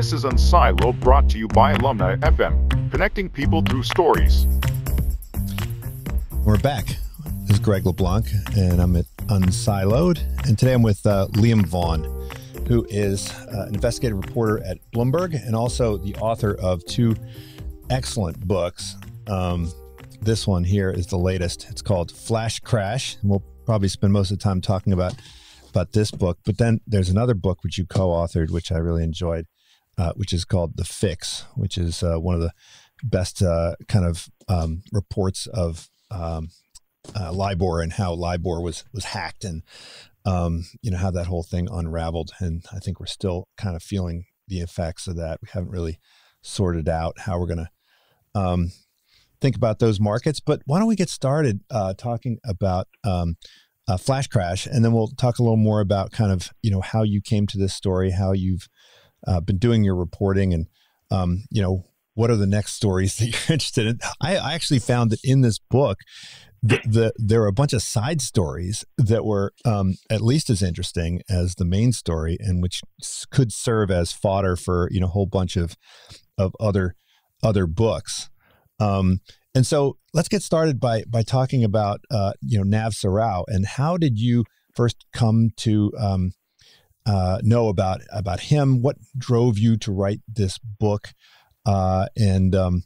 This is Unsiloed, brought to you by Alumni FM, connecting people through stories. We're back. This is Greg LaBlanc, and I'm at Unsiloed. And today I'm with uh, Liam Vaughan, who is uh, an investigative reporter at Bloomberg and also the author of two excellent books. Um, this one here is the latest. It's called Flash Crash, and we'll probably spend most of the time talking about about this book. But then there's another book which you co-authored, which I really enjoyed, uh, which is called The Fix, which is uh, one of the best uh, kind of um, reports of um, uh, LIBOR and how LIBOR was was hacked and um, you know how that whole thing unraveled. And I think we're still kind of feeling the effects of that. We haven't really sorted out how we're going to um, think about those markets. But why don't we get started uh, talking about um, Flash Crash, and then we'll talk a little more about kind of you know how you came to this story, how you've uh, been doing your reporting, and um, you know what are the next stories that you're interested in. I, I actually found that in this book. The, the, there are a bunch of side stories that were um, at least as interesting as the main story, and which could serve as fodder for you know a whole bunch of of other other books. Um, and so let's get started by by talking about uh, you know Nav Sarao and how did you first come to um, uh, know about about him? What drove you to write this book? Uh, and um,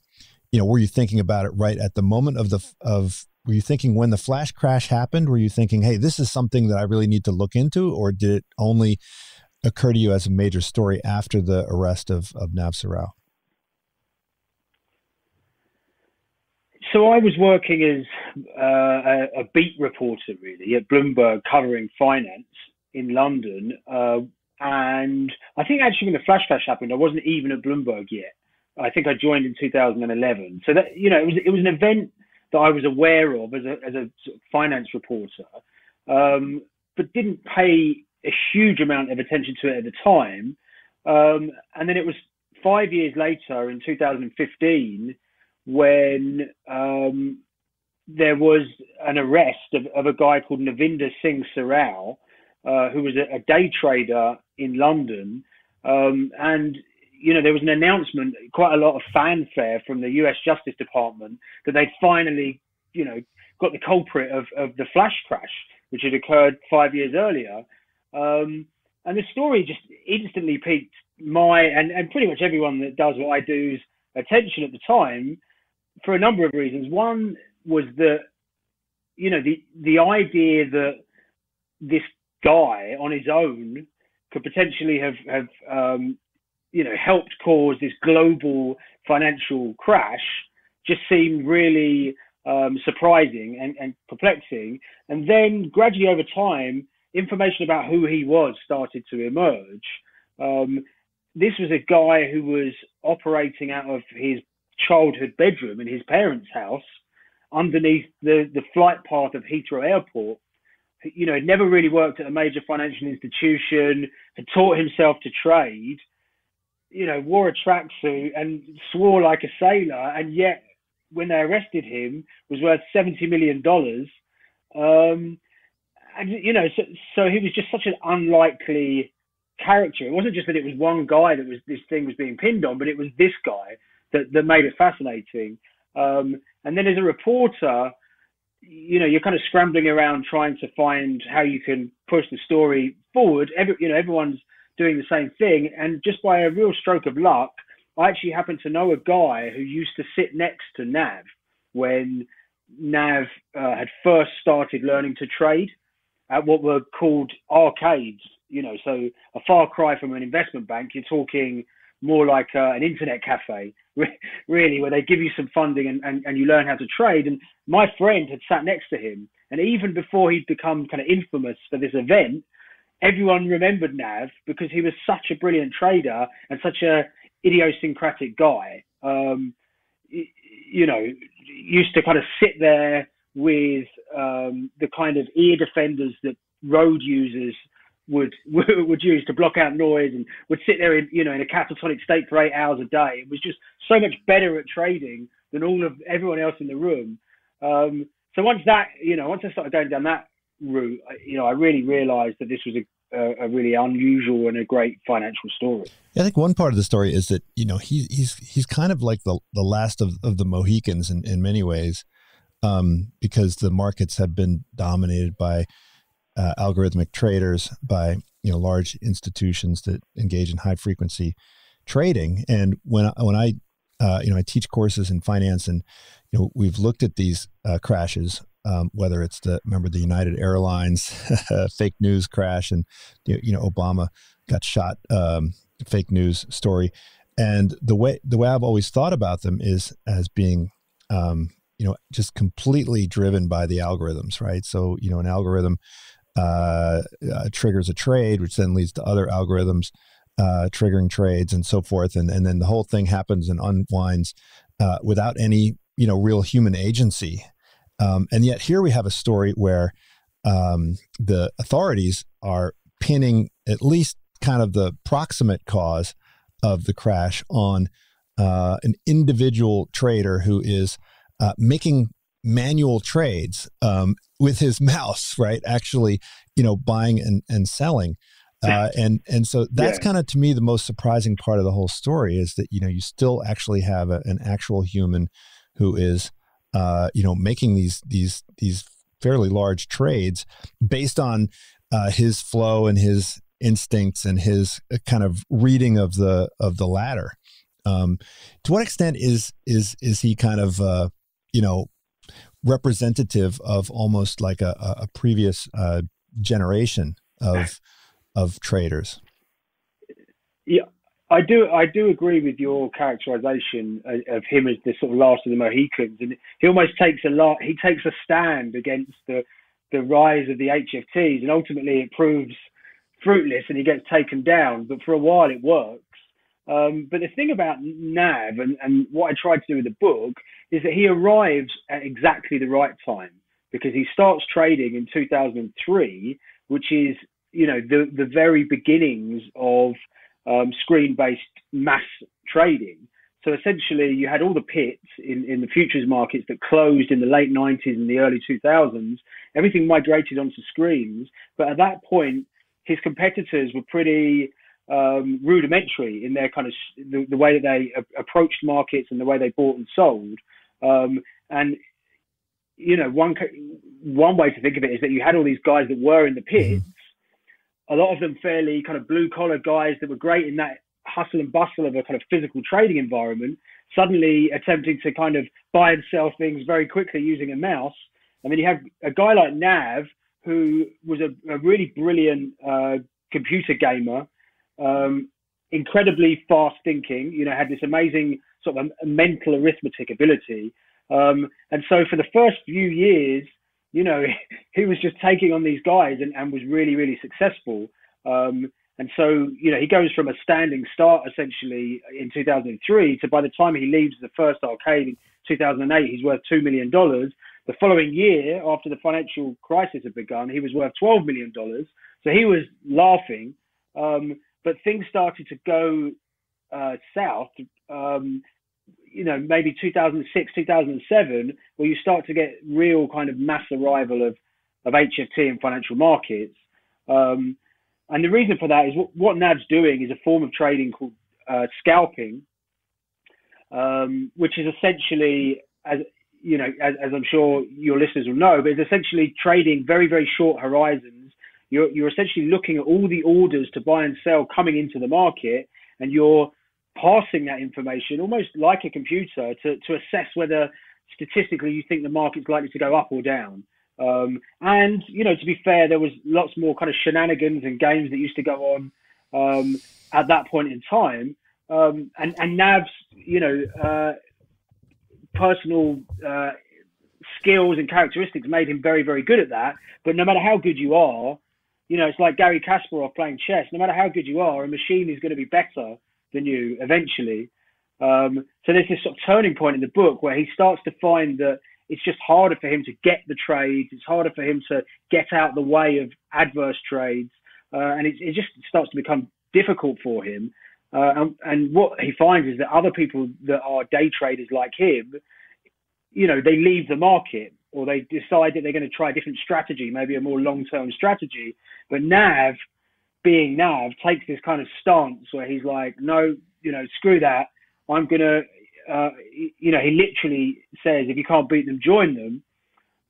you know, were you thinking about it right at the moment of the of? Were you thinking when the flash crash happened? Were you thinking, "Hey, this is something that I really need to look into," or did it only occur to you as a major story after the arrest of of Nav Sarao? So I was working as uh, a, beat reporter, really, at Bloomberg, covering finance in London. Uh, and I think actually when the flash crash happened, I wasn't even at Bloomberg yet. I think I joined in 2011. So that you know, it was it was an event that I was aware of as a as a finance reporter, um, but didn't pay a huge amount of attention to it at the time. Um, and then it was five years later, in 2015, when um, there was an arrest of, of, a guy called Navinder Singh Sarao, uh, who was a, a, day trader in London. Um, and, you know, there was an announcement, quite a lot of fanfare from the US Justice Department that they'd finally, you know, got the culprit of, of the flash crash, which had occurred five years earlier. Um, and the story just instantly piqued my and, and pretty much everyone that does what I do's attention at the time for a number of reasons. One was that, you know, the the idea that this guy on his own could potentially have have um, you know helped cause this global financial crash just seemed really um, surprising and, and perplexing. And then gradually over time, information about who he was started to emerge. Um, this was a guy who was operating out of his childhood bedroom in his parents' house underneath the, the flight path of Heathrow Airport. You know, never really worked at a major financial institution, had taught himself to trade, you know, wore a tracksuit and swore like a sailor, and yet when they arrested him was worth seventy million dollars. Um, and you know, so so he was just such an unlikely character. It wasn't just that it was one guy that was this thing was being pinned on, but it was this guy that, that made it fascinating. Um, and then as a reporter, you know, you're kind of scrambling around trying to find how you can push the story forward. Every, you know, everyone's doing the same thing. And just by a real stroke of luck, I actually happen to know a guy who used to sit next to Nav when Nav uh, had first started learning to trade at what were called arcades. You know, so a far cry from an investment bank. You're talking more like uh, an internet cafe, really, where they give you some funding and, and, and you learn how to trade. And my friend had sat next to him. And even before he'd become kind of infamous for this event, everyone remembered Nav because he was such a brilliant trader and such a idiosyncratic guy. Um, you know, used to kind of sit there with um, the kind of ear defenders that road users would would use to block out noise and would sit there in you know in a catatonic state for eight hours a day. It was just so much better at trading than all of everyone else in the room. Um, so once that you know once I started going down that route, you know I really realised that this was a, a, really unusual and a great financial story. I think one part of the story is that you know he's he's he's kind of like the the last of, of the Mohicans in, in many ways, um, because the markets have been dominated by uh, algorithmic traders, by you know large institutions that engage in high frequency trading. And when when I uh, you know I teach courses in finance, and you know we've looked at these uh, crashes um, whether it's the remember the United Airlines fake news crash and you know Obama got shot um, fake news story, and the way the way I've always thought about them is as being um, you know just completely driven by the algorithms, right? So you know an algorithm uh, uh, triggers a trade, which then leads to other algorithms uh, triggering trades and so forth, and and then the whole thing happens and unwinds uh, without any you know real human agency. Um, and yet here we have a story where um, the authorities are pinning at least kind of the proximate cause of the crash on uh, an individual trader who is uh, making manual trades um, with his mouse, right? Actually, you know, buying and, and selling. Uh, and and so that's yeah. kind of to me the most surprising part of the whole story is that you know you still actually have a, an actual human who is uh, you know, making these these these fairly large trades based on uh, his flow and his instincts and his uh, kind of reading of the of the ladder. Um, to what extent is is is he kind of uh, you know representative of almost like a, a previous uh, generation of of traders? Yeah, I do I do agree with your characterization of him as the sort of last of the Mohicans, and he almost takes a lot. He takes a stand against the the rise of the HFTs, and ultimately it proves fruitless, and he gets taken down. But for a while it works. Um, but the thing about Nav and, and what I tried to do with the book is that he arrives at exactly the right time because he starts trading in 2003, which is you know the the very beginnings of um, screen-based mass trading. So essentially, you had all the pits in, in the futures markets that closed in the late 90s and the early 2000s. Everything migrated onto screens, but at that point, his competitors were pretty um, rudimentary in their kind of the, the way that they approached markets and the way they bought and sold. Um, and you know, one one way to think of it is that you had all these guys that were in the pits, mm-hmm a lot of them fairly kind of blue collar guys that were great in that hustle and bustle of a kind of physical trading environment, suddenly attempting to kind of buy and sell things very quickly using a mouse. I mean, you have a guy like Nav, who was a, a really brilliant uh, computer gamer, um, incredibly fast thinking, you know, had this amazing sort of mental arithmetic ability. Um, and so for the first few years, you know, he was just taking on these guys and, and was really, really successful. Um, and so, you know, he goes from a standing start essentially in 2003 to by the time he leaves the first arcade in 2008, he's worth $2 million. The following year, after the financial crisis had begun, he was worth $12 million. So he was laughing. Um, but things started to go uh, south um, you know, maybe 2006, 2007, where you start to get real kind of mass arrival of, of HFT in financial markets. Um, and the reason for that is what, what Nav's doing is a form of trading called uh, scalping, um, which is essentially, as you know, as, as, I'm sure your listeners will know, but it's essentially trading very, very short horizons. You're, you're essentially looking at all the orders to buy and sell coming into the market, and you're passing that information almost like a computer to, to assess whether statistically you think the market's likely to go up or down. Um, and, you know, to be fair, there was lots more kind of shenanigans and games that used to go on um, at that point in time. Um, and, and Nav's, you know, uh, personal uh, skills and characteristics made him very, very good at that. But no matter how good you are, you know, it's like Garry Kasparov playing chess. No matter how good you are, a machine is going to be better than you eventually. Um, so there's this sort of turning point in the book where he starts to find that it's just harder for him to get the trades. It's harder for him to get out the way of adverse trades, uh, and it, it, just starts to become difficult for him. Uh, and, and, what he finds is that other people that are day traders like him, you know, they leave the market or they decide that they're going to try a different strategy, maybe a more long-term strategy. But Nav being Nav, takes this kind of stance where he's like, no, you know, screw that. I'm gonna, uh, you know, he literally says, if you can't beat them, join them.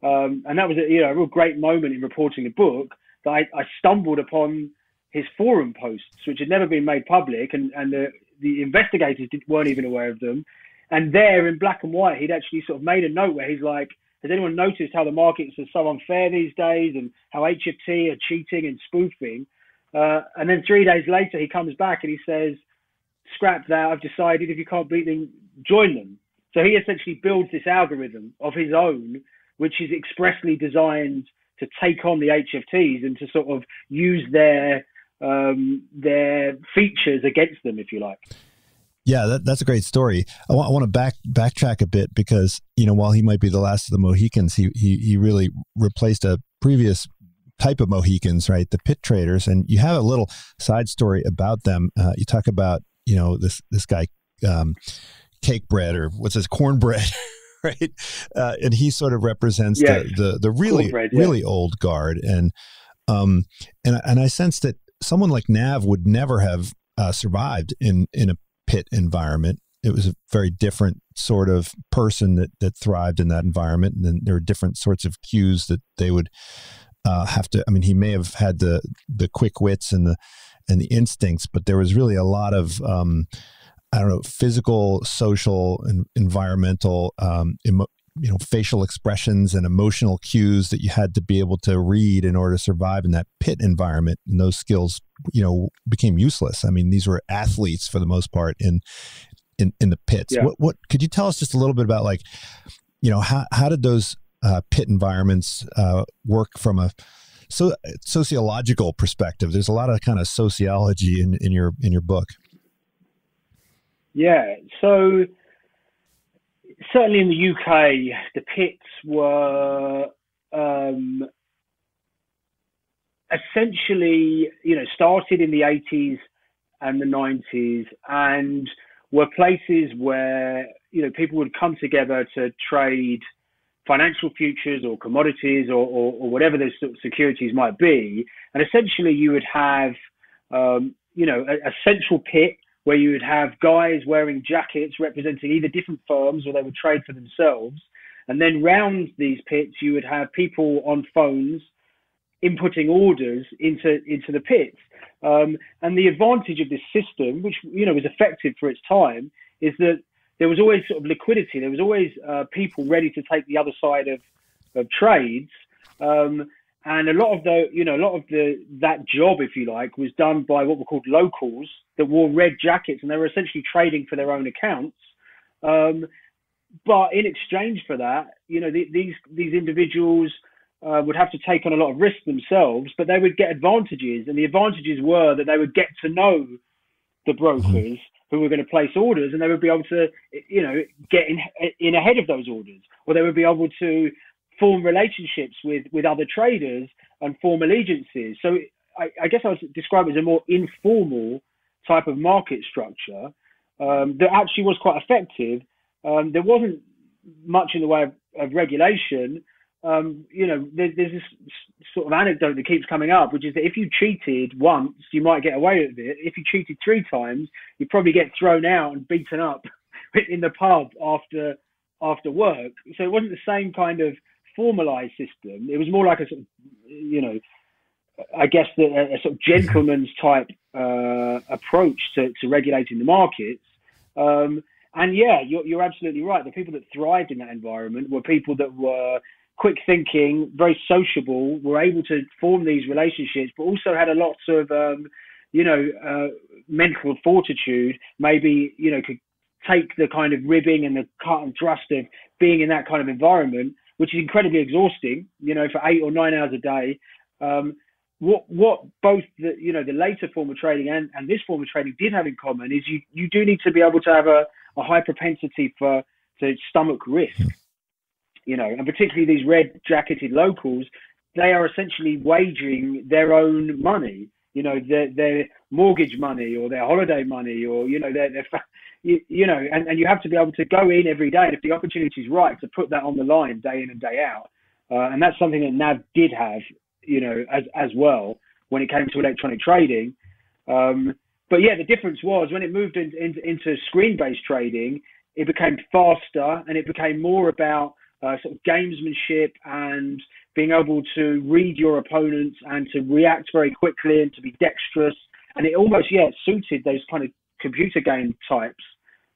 Um, and that was a, you know a real great moment in reporting the book that I, I stumbled upon his forum posts, which had never been made public, and, and the, the investigators did, weren't even aware of them. And there in black and white, he'd actually sort of made a note where he's like, has anyone noticed how the markets are so unfair these days and how HFT are cheating and spoofing? Uh, and then three days later, he comes back and he says, scrap that. I've decided if you can't beat them, join them. So he essentially builds this algorithm of his own, which is expressly designed to take on the HFTs and to sort of use their um, their features against them, if you like. Yeah, that, that's a great story. I want, I want to back backtrack a bit because you know while he might be the last of the Mohicans, he he, he really replaced a previous type of Mohicans, right? The pit traders, and you have a little side story about them. Uh, you talk about you know this this guy um, cake bread or what's his cornbread. right, uh, and he sort of represents yes. the, the, the really bread, yeah. really old guard, and um, and and I sense that someone like Nav would never have uh, survived in in a pit environment. It was a very different sort of person that that thrived in that environment, and then there were different sorts of cues that they would uh, have to. I mean, he may have had the the quick wits and the and the instincts, but there was really a lot of um, I don't know physical, social, and environmental um, emo- you know facial expressions and emotional cues that you had to be able to read in order to survive in that pit environment and those skills you know became useless. I mean these were athletes for the most part in in, in the pits. Yeah. what, what could you tell us just a little bit about like you know how, how did those uh, pit environments uh, work from a so sociological perspective? There's a lot of kind of sociology in, in your in your book. Yeah. So certainly in the UK, the pits were um, essentially, you know, started in the 80s and the 90s and were places where, you know, people would come together to trade financial futures or commodities or, or, or whatever those securities might be. And essentially you would have, um, you know, a, a central pit where you would have guys wearing jackets representing either different firms or they would trade for themselves. And then round these pits, you would have people on phones inputting orders into into the pits. Um, and the advantage of this system, which you know was effective for its time, is that there was always sort of liquidity. There was always uh, people ready to take the other side of, of trades. Um, and a lot of the, you know, a lot of the that job, if you like, was done by what were called locals that wore red jackets, and they were essentially trading for their own accounts. Um, but in exchange for that, you know, the, these these individuals uh, would have to take on a lot of risk themselves, but they would get advantages, and the advantages were that they would get to know the brokers who were going to place orders, and they would be able to, you know, get in in ahead of those orders, or they would be able to form relationships with with other traders and form allegiances. So I, I guess I would describe it as a more informal type of market structure um, that actually was quite effective. Um, there wasn't much in the way of, of regulation. Um, you know, there, there's this sort of anecdote that keeps coming up, which is that if you cheated once, you might get away with it. If you cheated three times, you probably get thrown out and beaten up in the pub after after work. So it wasn't the same kind of formalized system. It was more like a sort of, you know, I guess the, a, sort of gentleman's type uh, approach to, to regulating the markets. Um, and yeah, you're, you're absolutely right. The people that thrived in that environment were people that were quick thinking, very sociable, were able to form these relationships, but also had a lot of, um, you know, uh, mental fortitude. Maybe you know could take the kind of ribbing and the cut and thrust of being in that kind of environment which is incredibly exhausting, you know, for eight or nine hours a day. Um, what what both the you know the later form of trading and, and this form of trading did have in common is you you do need to be able to have a, a high propensity for to stomach risk, you know, and particularly these red jacketed locals, they are essentially wagering their own money, you know, their their mortgage money or their holiday money or you know their their you, you know, and, and you have to be able to go in every day. And if the opportunity is right, to put that on the line day in and day out. Uh, and that's something that Nav did have, you know, as as well. when it came to electronic trading. Um, but yeah, the difference was when it moved in, in, into screen-based trading, it became faster and it became more about uh, sort of gamesmanship and being able to read your opponents and to react very quickly and to be dexterous. And it almost, yeah, suited those kind of computer game types,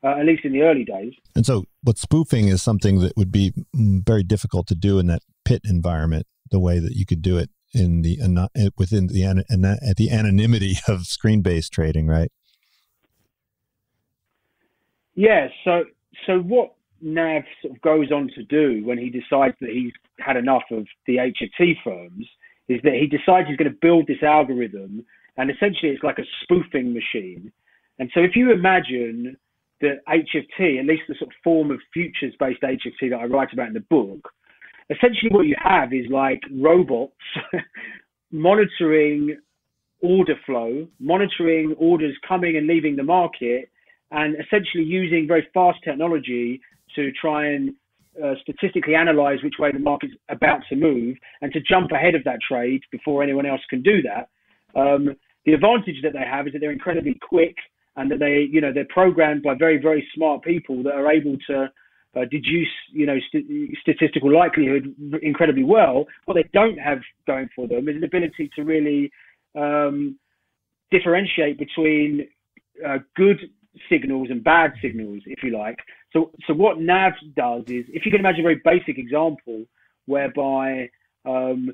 uh, at least in the early days. And so, but spoofing is something that would be mm, very difficult to do in that pit environment, the way that you could do it in the within the at the anonymity of screen-based trading, right? Yeah. So, so what Nav sort of goes on to do when he decides that he's had enough of the HFT firms is that he decides he's going to build this algorithm, and essentially it's like a spoofing machine. And so if you imagine that HFT, at least the sort of form of futures-based HFT that I write about in the book, essentially what you have is like robots monitoring order flow, monitoring orders coming and leaving the market, and essentially using very fast technology to try and uh, statistically analyze which way the market's about to move and to jump ahead of that trade before anyone else can do that. Um, the advantage that they have is that they're incredibly quick and that they, you know, they're programmed by very, very smart people that are able to uh, deduce, you know, st- statistical likelihood incredibly well. What they don't have going for them is an ability to really um, differentiate between uh, good signals and bad signals, if you like. So, so what Nav does is, if you can imagine a very basic example whereby um,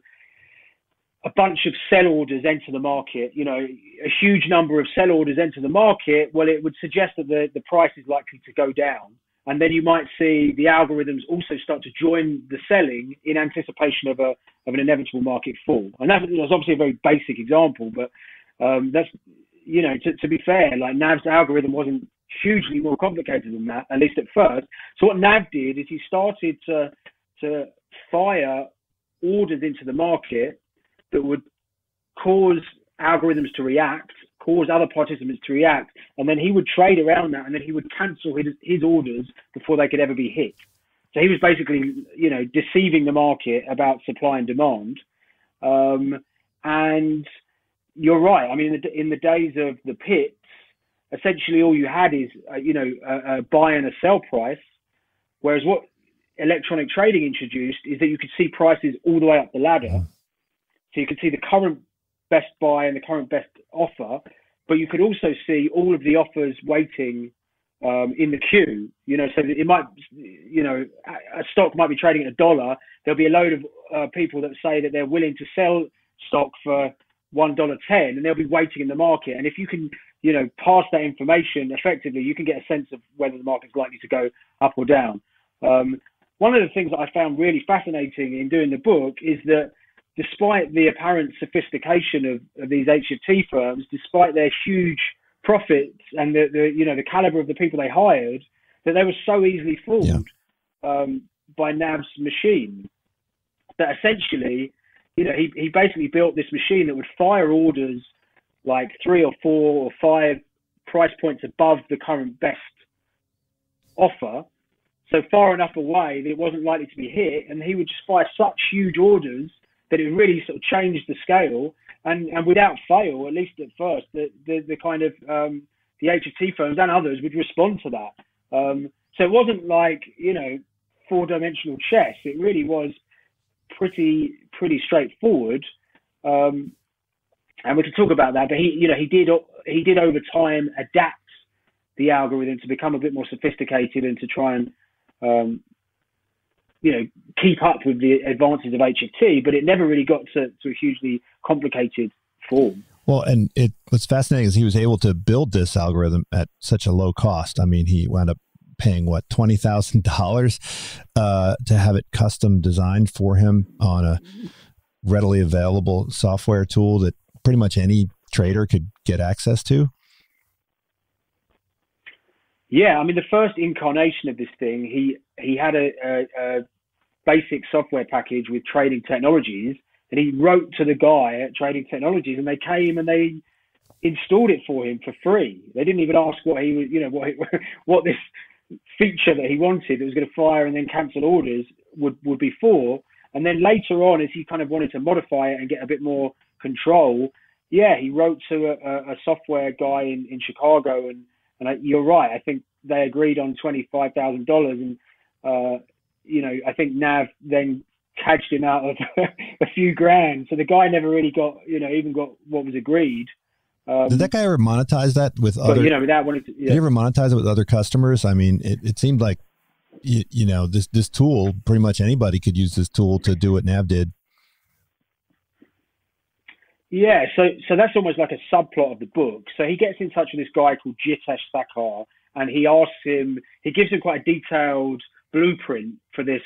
a bunch of sell orders enter the market, you know, a huge number of sell orders enter the market, well, it would suggest that the, the price is likely to go down. And then you might see the algorithms also start to join the selling in anticipation of a of an inevitable market fall. And that's, that's obviously a very basic example, but um, that's you know, to, to be fair, like Nav's algorithm wasn't hugely more complicated than that, at least at first. So what Nav did is he started to to fire orders into the market that would cause algorithms to react, cause other participants to react, and then he would trade around that, and then he would cancel his, his orders before they could ever be hit. So he was basically, you know, deceiving the market about supply and demand. Um, and you're right. I mean, in the, in the days of the pits, essentially all you had is, uh, you know, a, a buy and a sell price. Whereas what electronic trading introduced is that you could see prices all the way up the ladder. Mm. So you could see the current best buy and the current best offer, but you could also see all of the offers waiting um, in the queue. You know, so it might, you know, a stock might be trading at a dollar. There'll be a load of uh, people that say that they're willing to sell stock for one dollar ten, and they'll be waiting in the market. And if you can, you know, pass that information effectively, you can get a sense of whether the market's likely to go up or down. Um, one of the things that I found really fascinating in doing the book is that despite the apparent sophistication of, of these HFT firms, despite their huge profits and the, the you know the caliber of the people they hired, that they were so easily fooled yeah. um, by Nav's machine that essentially you know, he, he basically built this machine that would fire orders like three or four or five price points above the current best offer. So far enough away that it wasn't likely to be hit, and he would just fire such huge orders that it really sort of changed the scale. And, and without fail, at least at first, the, the, the kind of um, the HFT firms and others would respond to that. Um, so it wasn't like, you know, four dimensional chess. It really was pretty pretty straightforward. Um, and we can talk about that. But he, you know, he did he did over time adapt the algorithm to become a bit more sophisticated and to try and um, you know keep up with the advances of HFT. But it never really got to, to a hugely complicated form. Well, and it what's fascinating is he was able to build this algorithm at such a low cost. I mean, he wound up paying what twenty thousand uh, dollars to have it custom designed for him on a readily available software tool that pretty much any trader could get access to. Yeah, I mean the first incarnation of this thing, he he had a, a, a basic software package with Trading Technologies, and he wrote to the guy at Trading Technologies, and they came and they installed it for him for free. They didn't even ask what he was, you know, what what this feature that he wanted that was going to fire and then cancel orders would, would be for. And then later on, as he kind of wanted to modify it and get a bit more control, yeah, he wrote to a, a software guy in, in Chicago, and and I, you're right. I think they agreed on twenty five thousand dollars, and uh, you know, I think Nav then cadged him out of a few grand. So the guy never really got, you know, even got what was agreed. Um, did that guy ever monetize that with but, other? You know, without wanting to. Yeah. Did he ever monetize it with other customers? I mean, it, it seemed like, you, you know, this this tool. Pretty much anybody could use this tool to do what Nav did. Yeah, so so that's almost like a subplot of the book. So he gets in touch with this guy called Jitesh Thakkar, and he asks him. He gives him quite a detailed blueprint for this,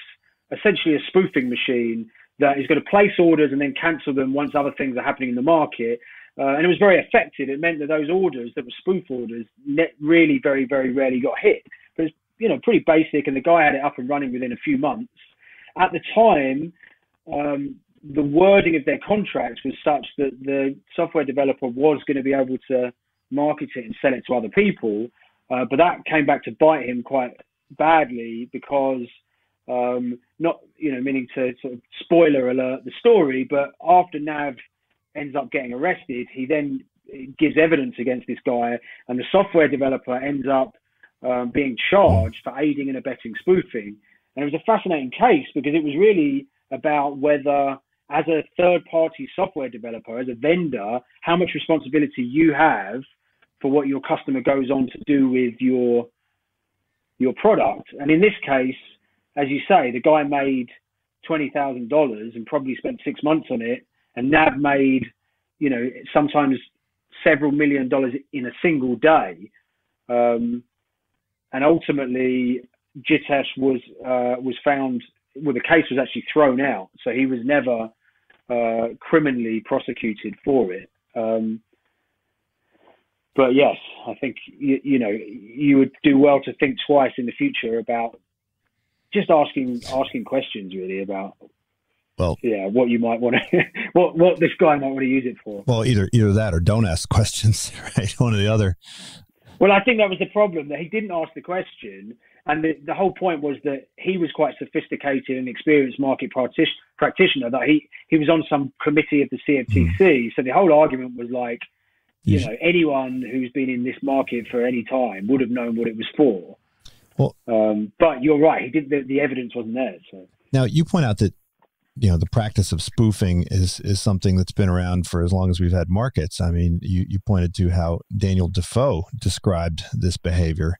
essentially a spoofing machine that is going to place orders and then cancel them once other things are happening in the market. Uh, and it was very effective. It meant that those orders that were spoof orders really very, very rarely got hit. But it's, you know, pretty basic, and the guy had it up and running within a few months. At the time, um, the wording of their contracts was such that the software developer was going to be able to market it and sell it to other people. Uh, but that came back to bite him quite badly because um, not you know meaning to sort of spoiler alert the story, but after Nav ends up getting arrested, he then gives evidence against this guy, and the software developer ends up um, being charged for aiding and abetting spoofing. And it was a fascinating case because it was really about whether, as a third party software developer, as a vendor, how much responsibility you have for what your customer goes on to do with your your product. And in this case, as you say, the guy made twenty thousand dollars and probably spent six months on it, and Nav made, you know, sometimes several million dollars in a single day. Um, and ultimately, Jitesh was uh, was found. Well, the case was actually thrown out, so he was never uh, criminally prosecuted for it. Um, but yes, I think you, you know you would do well to think twice in the future about just asking asking questions really about well yeah what you might want to what what this guy might want to use it for. Well either either that or don't ask questions right? One or the other. Well i think that was the problem that he didn't ask the question and the, the whole point was that he was quite sophisticated and experienced market practitioner that he he was on some committee of the cftc mm. so the whole argument was like you know, anyone who's been in this market for any time would have known what it was for. Well, um, but you're right. He did. The, the evidence wasn't there. So now you point out that you know the practice of spoofing is is something that's been around for as long as we've had markets. I mean, you you pointed to how Daniel Defoe described this behavior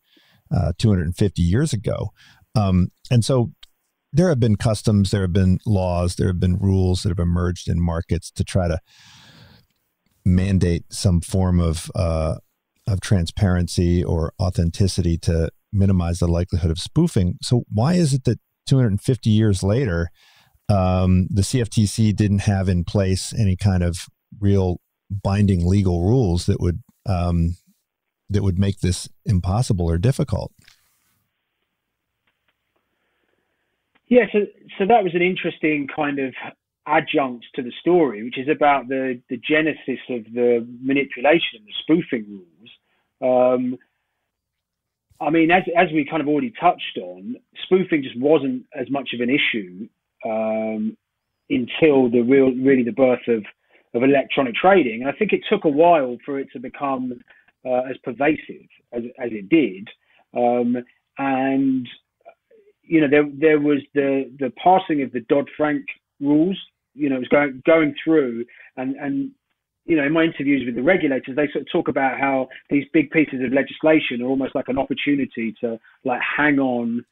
uh, 250 years ago, um, and so there have been customs, there have been laws, there have been rules that have emerged in markets to try to mandate some form of uh, of transparency or authenticity to minimize the likelihood of spoofing. So why is it that 250 years later, um, the CFTC didn't have in place any kind of real binding legal rules that would um, that would make this impossible or difficult? Yeah, so so that was an interesting kind of adjunct to the story, which is about the, the genesis of the manipulation, and the spoofing rules. Um, I mean, as, as we kind of already touched on, spoofing just wasn't as much of an issue um, until the real, really the birth of, of electronic trading. And I think it took a while for it to become uh, as pervasive as, as it did. Um, and you know, there there was the the passing of the Dodd Frank rules you know, it was going going through and and you know, in my interviews with the regulators, they sort of talk about how these big pieces of legislation are almost like an opportunity to like hang on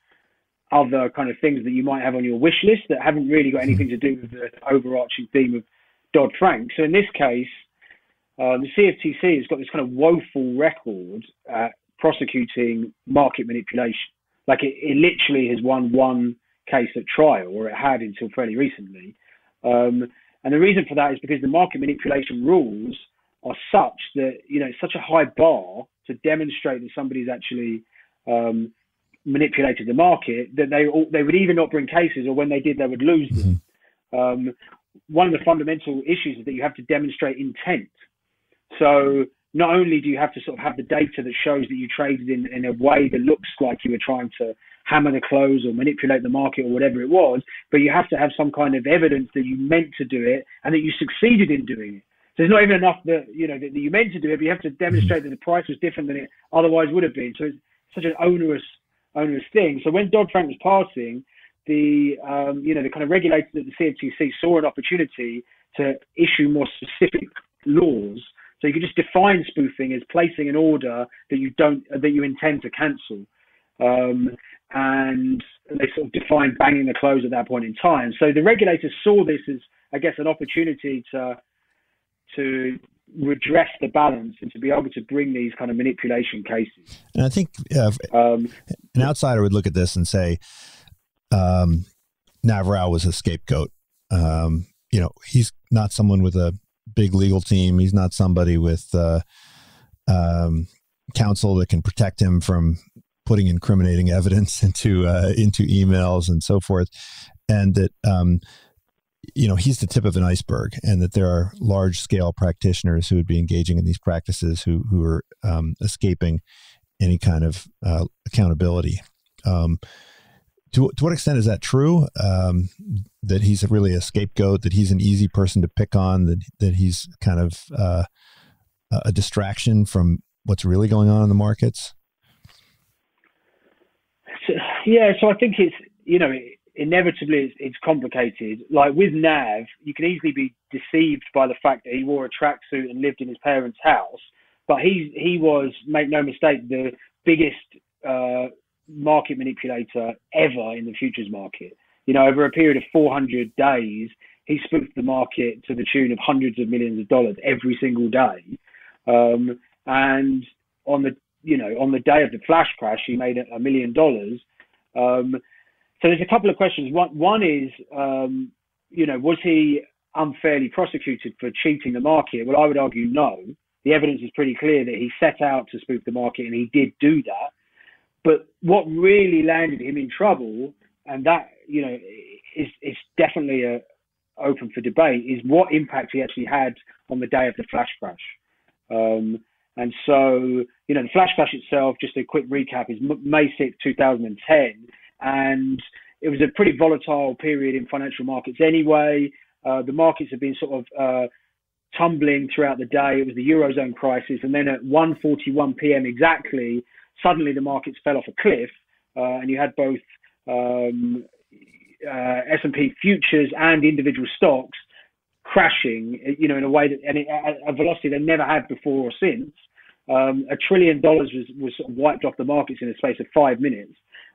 other kind of things that you might have on your wish list that haven't really got anything to do with the overarching theme of Dodd Frank. So in this case, uh, the CFTC has got this kind of woeful record at prosecuting market manipulation. Like it, it literally has won one case at trial, or it had until fairly recently. Um, and the reason for that is because the market manipulation rules are such that you know it's such a high bar to demonstrate that somebody's actually um, manipulated the market that they they would either not bring cases or when they did they would lose them. Mm-hmm. Um, one of the fundamental issues is that you have to demonstrate intent. So not only do you have to sort of have the data that shows that you traded in, in a way that looks like you were trying to hammer the close or manipulate the market or whatever it was, but you have to have some kind of evidence that you meant to do it and that you succeeded in doing it. So there's not even enough that you know that, that you meant to do it, but you have to demonstrate that the price was different than it otherwise would have been. So it's such an onerous onerous thing. So when Dodd Frank was passing, the um, you know the kind of regulators at the CFTC saw an opportunity to issue more specific laws. So you could just define spoofing as placing an order that you don't that you intend to cancel. Um, and they sort of defined banging the close at that point in time. So the regulators saw this as, I guess, an opportunity to to redress the balance and to be able to bring these kind of manipulation cases. And I think uh, um, an outsider would look at this and say, um, Nav Sarao was a scapegoat. Um, you know, he's not someone with a big legal team. He's not somebody with uh, um, counsel that can protect him from putting incriminating evidence into uh, into emails and so forth, and that um, you know he's the tip of an iceberg, and that there are large scale practitioners who would be engaging in these practices who who are um, escaping any kind of uh, accountability. Um, to, to what extent is that true? Um, that he's really a scapegoat, that he's an easy person to pick on, that that he's kind of uh, a distraction from what's really going on in the markets? So, yeah, so I think it's you know inevitably it's, it's, complicated. Like with Nav, you can easily be deceived by the fact that he wore a tracksuit and lived in his parents' house, but he he was make no mistake the biggest uh, market manipulator ever in the futures market. You know, over a period of 400 days, he spoofed the market to the tune of hundreds of millions of dollars every single day. Um, and on the you know on the day of the flash crash, he made a million dollars. Um, so there's a couple of questions. One one is um, you know was he unfairly prosecuted for cheating the market? Well, I would argue no. The evidence is pretty clear that he set out to spoof the market and he did do that. But what really landed him in trouble, and that you know is is definitely a, open for debate, is what impact he actually had on the day of the flash crash. Um, and so, you know, the flash crash itself, just a quick recap, is May 6, 2010. And it was a pretty volatile period in financial markets anyway. Uh, the markets have been sort of uh, tumbling throughout the day. It was the Eurozone crisis. And then at 1.41 p.m. exactly, suddenly the markets fell off a cliff. Uh, and you had both um, uh, S&P futures and individual stocks crashing, you know, in a way that and it, a velocity they never had before or since. Um, a trillion dollars was was wiped off the markets in a space of five minutes,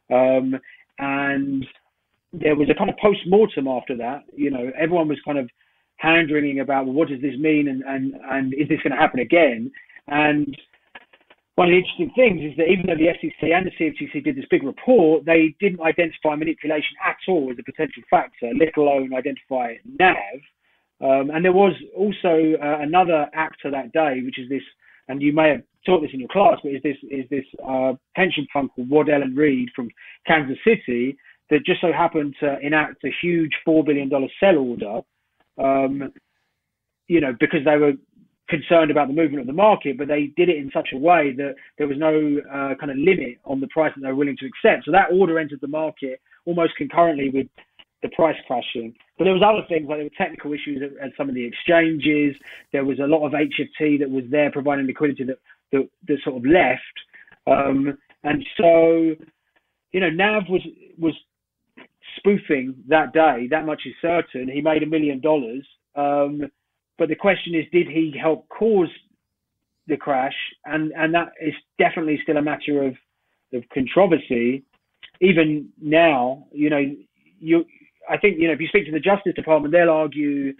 um, and there was a kind of post mortem after that. You know, everyone was kind of hand wringing about well, what does this mean, and and and is this going to happen again? And one of the interesting things is that even though the SEC and the CFTC did this big report, they didn't identify manipulation at all as a potential factor, let alone identify Nav. Um, and there was also uh, another actor that day, which is this, and you may have taught this in your class, but is this is this uh, pension fund called Waddell and Reed from Kansas City that just so happened to enact a huge four billion dollar sell order, um, you know, because they were concerned about the movement of the market, but they did it in such a way that there was no uh, kind of limit on the price that they were willing to accept. So that order entered the market almost concurrently with the price crashing. But there was other things like there were technical issues at, at, some of the exchanges. There was a lot of HFT that was there providing liquidity that that, that sort of left. Um, and so, you know, Nav was was spoofing that day. That much is certain. He made a million dollars. Um, but the question is, did he help cause the crash? And and that is definitely still a matter of of controversy. Even now, you know, you I think you know if you speak to the Justice Department, they'll argue,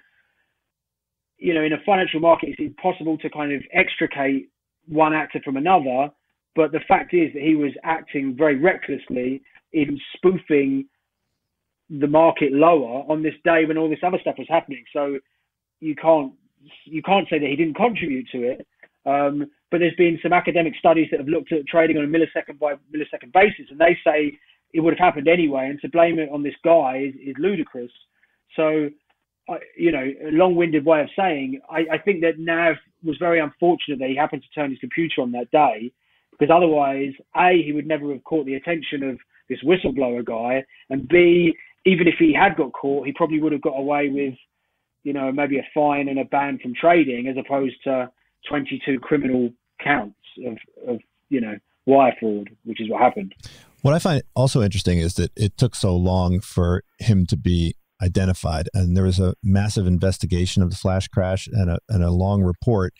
you know, in a financial market, it's impossible to kind of extricate one actor from another. But the fact is that he was acting very recklessly in spoofing the market lower on this day when all this other stuff was happening. So you can't you can't say that he didn't contribute to it. Um, but there's been some academic studies that have looked at trading on a millisecond by millisecond basis, and they say it would have happened anyway, and to blame it on this guy is, is ludicrous. So, you know, a long-winded way of saying, I, I think that Nav was very unfortunate that he happened to turn his computer on that day, because otherwise, a he would never have caught the attention of this whistleblower guy, and b even if he had got caught, he probably would have got away with you know, maybe a fine and a ban from trading as opposed to 22 criminal counts of, of you know, wire fraud, which is what happened. What I find also interesting is that it took so long for him to be identified, and there was a massive investigation of the flash crash and a, and a long report,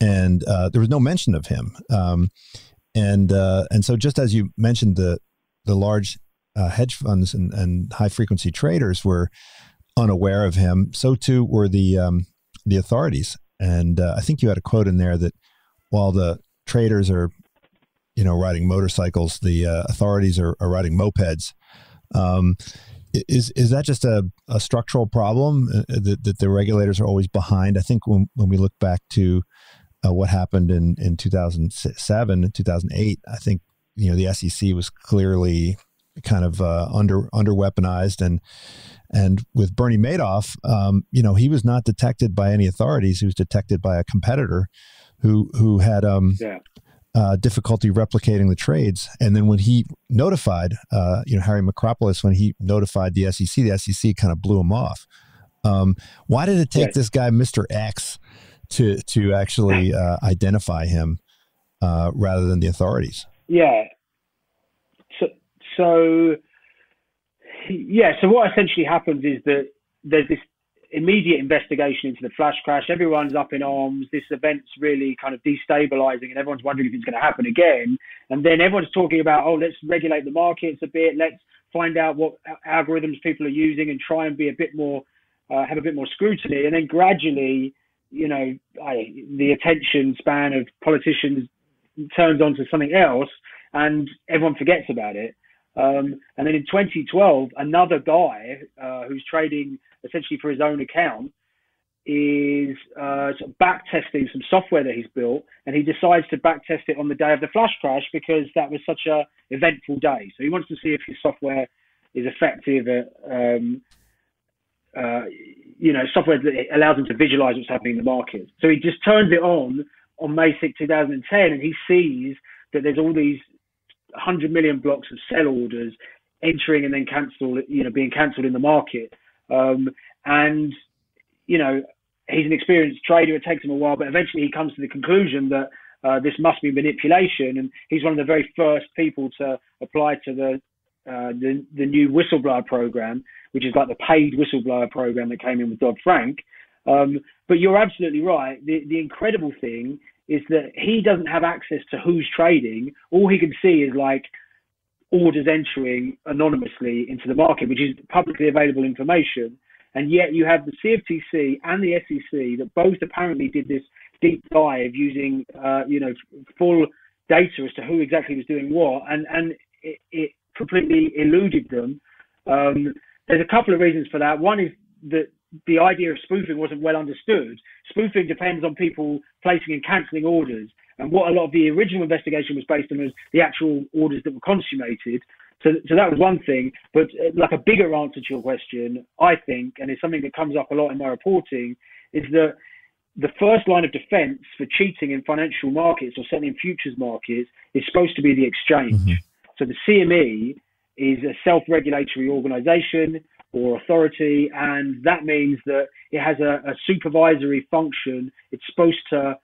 and uh, there was no mention of him. Um, and uh, and so, just as you mentioned, the the large uh, hedge funds and, and high frequency traders were unaware of him. So too were the um, the authorities. And uh, I think you had a quote in there that while the traders are, you know, riding motorcycles, the uh, authorities are, are riding mopeds. Um, is is that just a, a structural problem uh, that, that the regulators are always behind? I think when when we look back to uh, what happened in in 2007 and 2008, I think you know the SEC was clearly kind of uh, under under weaponized and and with Bernie Madoff, um, you know, he was not detected by any authorities. He was detected by a competitor who who had um, yeah. uh, difficulty replicating the trades. And then when he notified, uh, you know, Harry Markopolos, when he notified the SEC, the SEC kind of blew him off. Um, why did it take this guy, Mister X, to to actually uh, identify him uh, rather than the authorities? Yeah. So so yeah, so what essentially happens is that there's this immediate investigation into the flash crash. Everyone's up in arms. This event's really kind of destabilizing, and everyone's wondering if it's going to happen again. And then everyone's talking about, oh, let's regulate the markets a bit. Let's find out what algorithms people are using and try and be a bit more, uh, have a bit more scrutiny. And then gradually, you know, I, the attention span of politicians turns onto something else, and everyone forgets about it. Um, and then in 2012, another guy uh, who's trading essentially for his own account is uh, sort of back testing some software that he's built, and he decides to back test it on the day of the flash crash because that was such a eventful day. So he wants to see if his software is effective at, um, uh, you know, software that allows him to visualize what's happening in the market. So he just turns it on on May 6, 2010, and he sees that there's all these 100 million blocks of sell orders entering and then cancel, you know, being cancelled in the market. Um, and, you know, he's an experienced trader. It takes him a while, but eventually he comes to the conclusion that uh, this must be manipulation. And he's one of the very first people to apply to the uh, the, the new whistleblower program, which is like the paid whistleblower program that came in with Dodd Frank. Um, but you're absolutely right. The, the incredible thing is that he doesn't have access to who's trading. All he can see is like orders entering anonymously into the market, which is publicly available information. And yet you have the CFTC and the SEC that both apparently did this deep dive using, uh, you know, full data as to who exactly was doing what, and and it, it completely eluded them. Um, there's a couple of reasons for that. One is that the idea of spoofing wasn't well understood. Spoofing depends on people placing and cancelling orders. And what a lot of the original investigation was based on was the actual orders that were consummated. So, so that was one thing. But uh, like a bigger answer to your question, I think, and it's something that comes up a lot in my reporting, is that the first line of defense for cheating in financial markets or certainly in futures markets is supposed to be the exchange. Mm-hmm. So the CME is a self-regulatory organization or authority, and that means that it has a, a, supervisory function. It's supposed to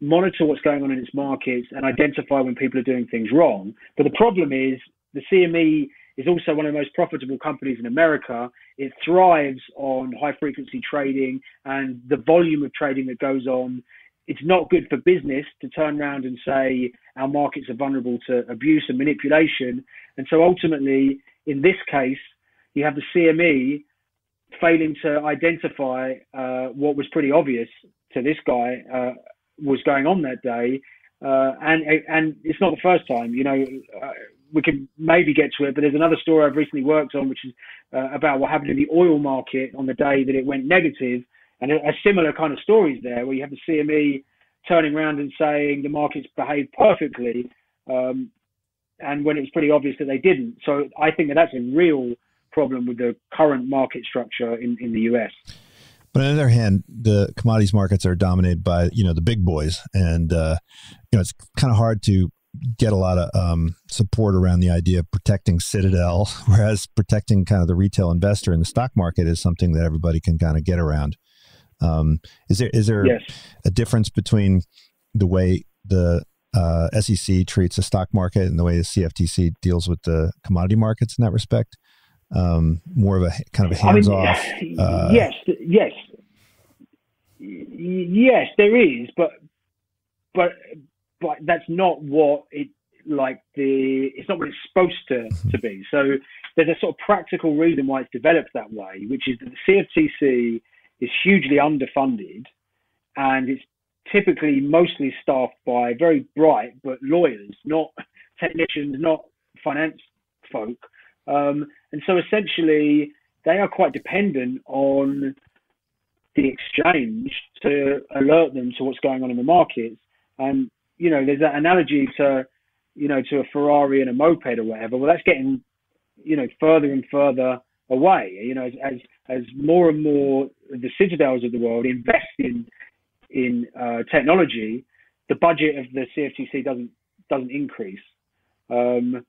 monitor what's going on in its markets and identify when people are doing things wrong. But the problem is the CME is also one of the most profitable companies in America. It thrives on high frequency trading and the volume of trading that goes on. It's not good for business to turn around and say our markets are vulnerable to abuse and manipulation. And so ultimately, in this case, you have the CME failing to identify uh, what was pretty obvious to this guy uh, was going on that day. Uh, and and it's not the first time. You know, uh, we can maybe get to it, but there's another story I've recently worked on, which is uh, about what happened in the oil market on the day that it went negative, and a, a similar kind of stories there, where you have the CME turning around and saying the markets behaved perfectly, um, and when it was pretty obvious that they didn't. So I think that that's a real problem with the current market structure in, in the US. But on the other hand, the commodities markets are dominated by you know the big boys, and uh, you know it's kind of hard to get a lot of um, support around the idea of protecting Citadel, whereas protecting kind of the retail investor in the stock market is something that everybody can kind of get around. Um, is there is there yes. a difference between the way the uh, SEC treats the stock market and the way the CFTC deals with the commodity markets in that respect? Um, more of a kind of a hands off. I mean, uh, yes, yes, yes, there is, but but but that's not what it like the it's not what it's supposed to to be. So there's a sort of practical reason why it's developed that way, which is that the CFTC is hugely underfunded, and it's typically mostly staffed by very bright but lawyers, not technicians, not finance folk. Um, and so essentially, they are quite dependent on the exchange to alert them to what's going on in the markets. And you know, there's that analogy to, you know, to a Ferrari and a moped or whatever. Well, that's getting, you know, further and further away. You know, as as, as more and more the citadels of the world invest in in uh, technology, the budget of the CFTC doesn't doesn't increase. Um,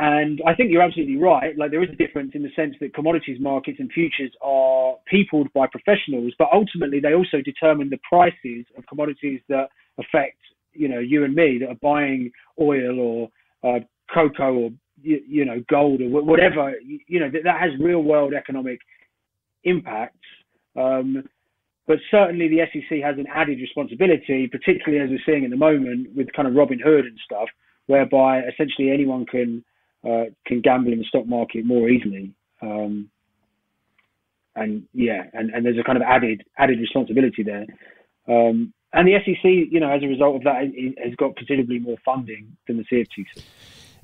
and I think you're absolutely right. Like there is a difference in the sense that commodities markets and futures are peopled by professionals, but ultimately they also determine the prices of commodities that affect, you know, you and me that are buying oil or uh, cocoa or you, you, know gold or whatever. You know that, that has real world economic impacts. Um, but certainly the SEC has an added responsibility, particularly as we're seeing at the moment with kind of Robin Hood and stuff, whereby essentially anyone can uh, can gamble in the stock market more easily. Um, and yeah, and, and there's a kind of added added responsibility there. Um, and the SEC, you know, as a result of that, has got considerably more funding than the CFTC.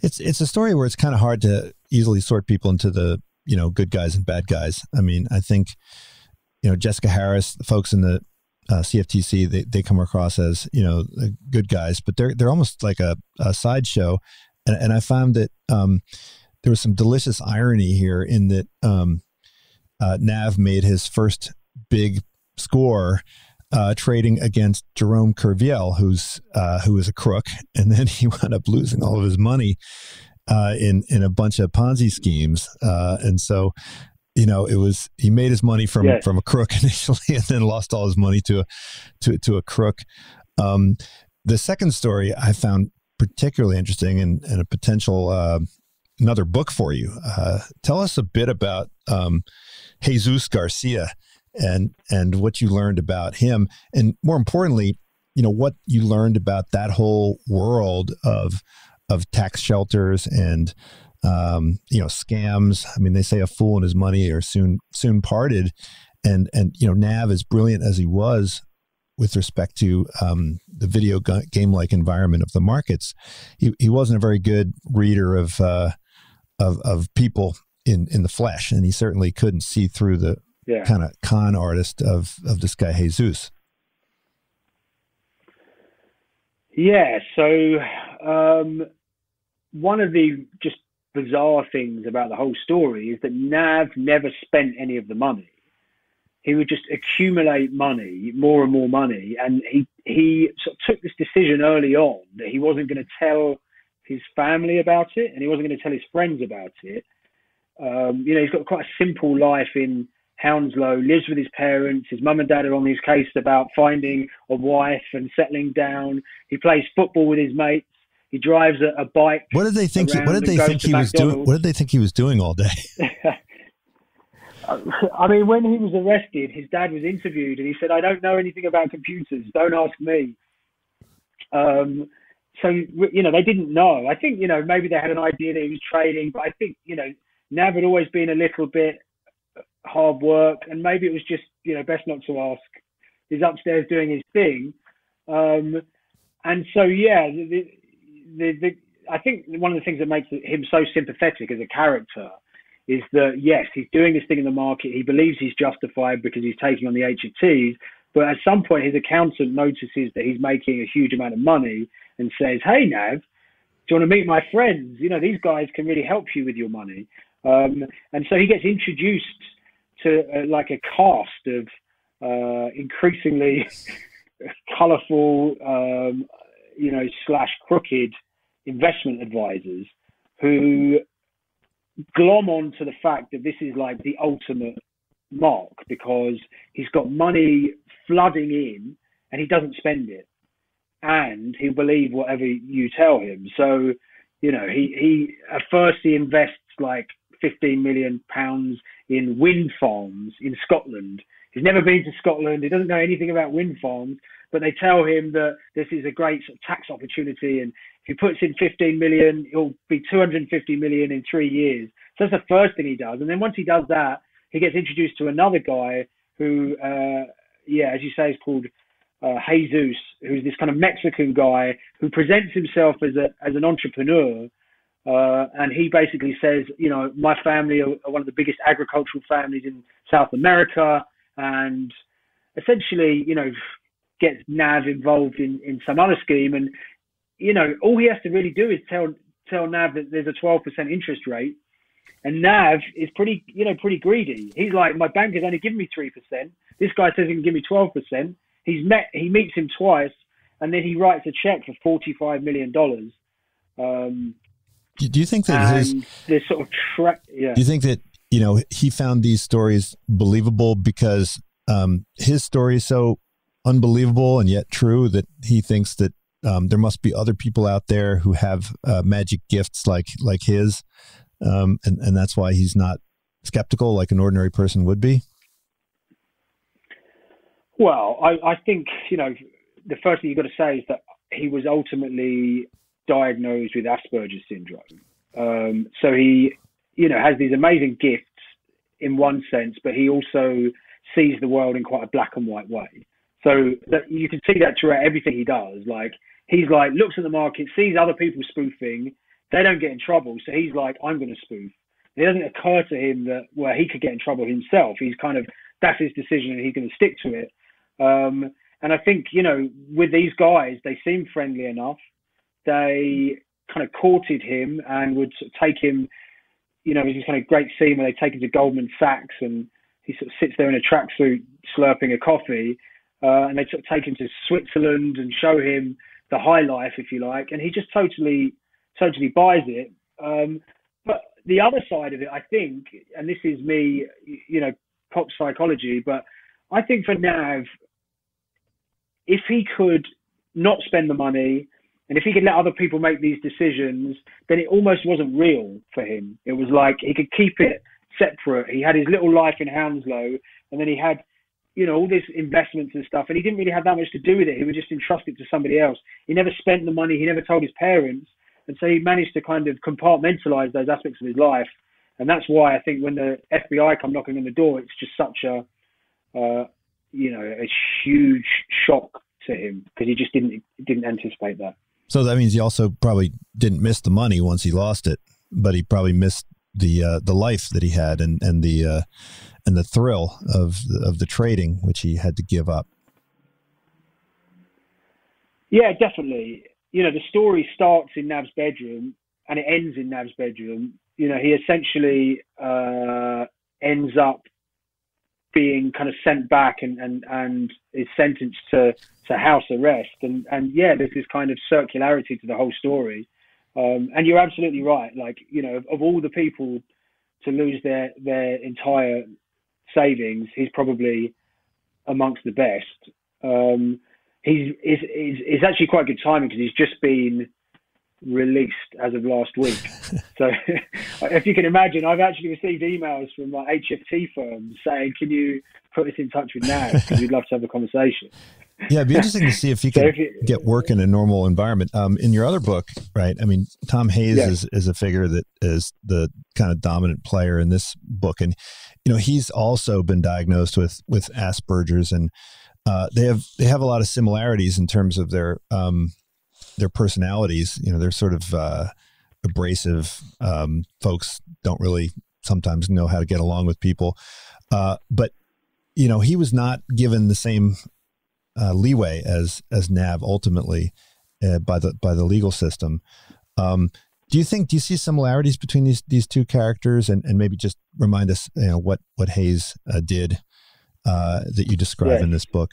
It's it's a story where it's kind of hard to easily sort people into the you know good guys and bad guys. I mean, I think you know Jessica Harris, the folks in the uh, CFTC, they, they come across as you know good guys, but they're they're almost like a, a sideshow and, and I found that um, there was some delicious irony here in that um, uh, Nav made his first big score uh, trading against Jerome Kerviel, who's uh, who was a crook, and then he wound up losing all of his money uh, in in a bunch of Ponzi schemes, uh, and so you know it was he made his money from yes. from a crook initially, and then lost all his money to a to to a crook. Um, the second story I found particularly interesting and, and a potential uh, another book for you. Uh, tell us a bit about um, Jesus Garcia and and what you learned about him, and more importantly, you know what you learned about that whole world of of tax shelters and um, you know scams. I mean, they say a fool and his money are soon soon parted, and and you know Nav, as brilliant as he was, with respect to um, the video game like environment of the markets. He, he wasn't a very good reader of, uh, of, of people in, in the flesh, and he certainly couldn't see through the yeah. kind of con artist of, of this guy, Jesus. Yeah, so um, one of the just bizarre things about the whole story is that Nav never spent any of the money he would just accumulate money, more and more money, and he he sort of took this decision early on that he wasn't going to tell his family about it, and he wasn't going to tell his friends about it. Um, you know, he's got quite a simple life in Hounslow, lives with his parents. His mum and dad are on his case about finding a wife and settling down. He plays football with his mates. He drives a, a bike. What did they think? He, what did they think he was doing? What did they think he was doing all day? I mean, when he was arrested, his dad was interviewed, and he said, "I don't know anything about computers. Don't ask me." Um, so you know, they didn't know. I think you know maybe they had an idea that he was trading, but I think you know Nav had always been a little bit hard work, and maybe it was just you know best not to ask. He's upstairs doing his thing, um, and so yeah, the, the, the, I think one of the things that makes him so sympathetic as a character is that yes, he's doing this thing in the market. He believes he's justified because he's taking on the HFTs. But at some point, his accountant notices that he's making a huge amount of money and says, "Hey, Nav, do you want to meet my friends? You know, these guys can really help you with your money." Um, and so he gets introduced to uh, like a cast of uh, increasingly colorful, um, you know, slash crooked investment advisors who glom on to the fact that this is like the ultimate mark because he's got money flooding in and he doesn't spend it, and he'll believe whatever you tell him. So, you know, he he at first he invests like 15 million pounds in wind farms in Scotland. He's never been to Scotland. He doesn't know anything about wind farms, but they tell him that this is a great tax opportunity. And if he puts in 15 million, it'll be 250 million in three years. So that's the first thing he does. And then once he does that, he gets introduced to another guy who, uh, yeah, as you say, is called uh, Jesus, who's this kind of Mexican guy who presents himself as a as an entrepreneur uh, and he basically says, you know, my family are, are one of the biggest agricultural families in South America, and essentially, you know, gets Nav involved in, in some other scheme. And, you know, all he has to really do is tell tell Nav that there's a 12% interest rate. And Nav is pretty, you know, pretty greedy. He's like, my bank has only given me 3%. This guy says he can give me 12%. He's met, he meets him twice, and then he writes a check for $45 million. Um, do you think that his this sort of track? yeah. Do you think that you know he found these stories believable because um, his story is so unbelievable and yet true that he thinks that um, there must be other people out there who have uh, magic gifts like like his, um, and and that's why he's not skeptical like an ordinary person would be. Well, I, I think you know the first thing you've got to say is that he was ultimately diagnosed with Asperger's syndrome. Um, so he, you know, has these amazing gifts in one sense, but he also sees the world in quite a black and white way. So that you can see that throughout everything he does. Like he's like looks at the market, sees other people spoofing, they don't get in trouble, so he's like, I'm going to spoof. It doesn't occur to him that well he could get in trouble himself. He's kind of that's his decision and he's going to stick to it. Um, and I think you know with these guys, they seem friendly enough they kind of courted him and would sort of take him, you know, this kind of great scene where they take him to Goldman Sachs and he sort of sits there in a tracksuit slurping a coffee, uh, and they sort take him to Switzerland and show him the high life, if you like, and he just totally, totally buys it. Um, but the other side of it, I think, and this is me, you know, pop psychology, but I think for Nav, if he could not spend the money, and if he could let other people make these decisions, then it almost wasn't real for him. It was like he could keep it separate. He had his little life in Hounslow, and then he had, you know, all these investments and stuff, and he didn't really have that much to do with it. He would just entrust it to somebody else. He never spent the money. He never told his parents, and so he managed to kind of compartmentalize those aspects of his life. And that's why I think when the FBI come knocking on the door, it's just such a, uh, you know, a huge shock to him because he just didn't didn't anticipate that. So that means he also probably didn't miss the money once he lost it, but he probably missed the uh, the life that he had and and the uh, and the thrill of of the trading which he had to give up. Yeah, definitely. You know, the story starts in Nav's bedroom and it ends in Nav's bedroom. You know, he essentially uh, ends up being kind of sent back and, and, and is sentenced to, to house arrest. And, and yeah, there's this kind of circularity to the whole story. Um, and you're absolutely right. Like, you know, of, of, all the people to lose their, their entire savings, he's probably amongst the best. Um, he's, he's, he's, it's actually quite good timing because he's just been released as of last week. so if you can imagine, I've actually received emails from my HFT firms saying, "Can you put us in touch with Nav? Because we'd love to have a conversation." Yeah, it'd be interesting to see if you can get work in a normal environment. Um, in your other book, right? I mean, Tom Hayes yeah. is, is a figure that is the kind of dominant player in this book, and you know he's also been diagnosed with with Asperger's, and uh, they have they have a lot of similarities in terms of their um, their personalities. You know, they're sort of uh, abrasive um, folks. Don't really sometimes know how to get along with people. Uh, but you know, he was not given the same uh, leeway as as Nav ultimately uh, by the by the legal system. Um, do you think do you see similarities between these these two characters and, and maybe just remind us you know what what Hayes uh, did uh, that you describe in this book?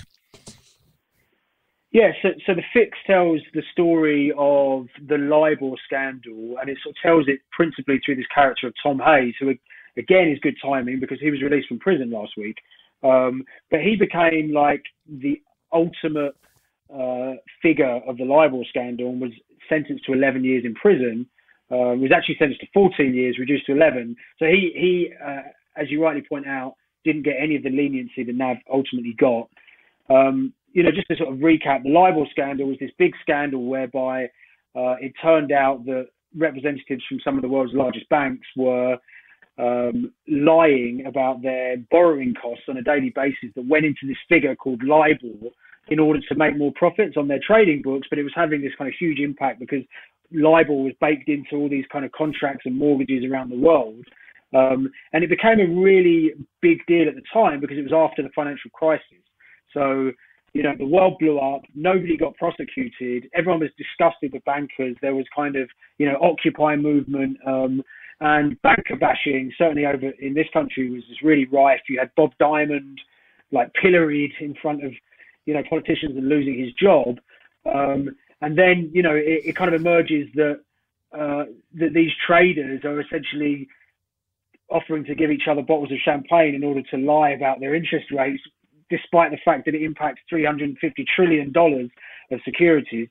Yeah, so, so the fix tells the story of the LIBOR scandal, and it sort of tells it principally through this character of Tom Hayes, who again is good timing because he was released from prison last week. Um, but he became like the ultimate uh, figure of the LIBOR scandal and was sentenced to 11 years in prison. Uh, was actually sentenced to 14 years, reduced to 11. So he, he uh, as you rightly point out, didn't get any of the leniency that Nav ultimately got. Um, you know, just to sort of recap, the LIBOR scandal was this big scandal whereby uh, it turned out that representatives from some of the world's largest banks were um, lying about their borrowing costs on a daily basis that went into this figure called LIBOR in order to make more profits on their trading books. But it was having this kind of huge impact because LIBOR was baked into all these kind of contracts and mortgages around the world. Um, and it became a really big deal at the time because it was after the financial crisis. So you know, the world blew up. Nobody got prosecuted. Everyone was disgusted with bankers. There was kind of, you know, Occupy movement um, and banker bashing. Certainly over in this country was just really rife. You had Bob Diamond like pilloried in front of, you know, politicians and losing his job. Um, and then, you know, it, it kind of emerges that uh, that these traders are essentially offering to give each other bottles of champagne in order to lie about their interest rates despite the fact that it impacts 350 trillion dollars of securities.